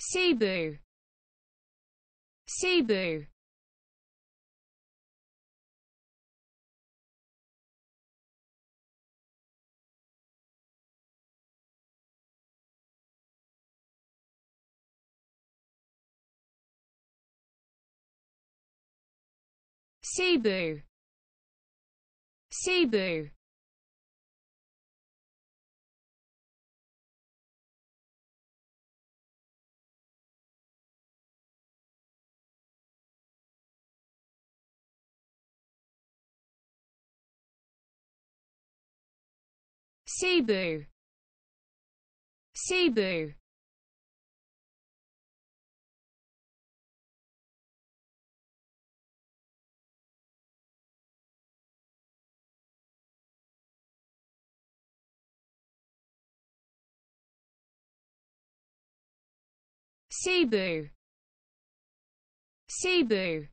Cebu. Cebu. Cebu. Cebu Cebu. Cebu. Cebu. Cebu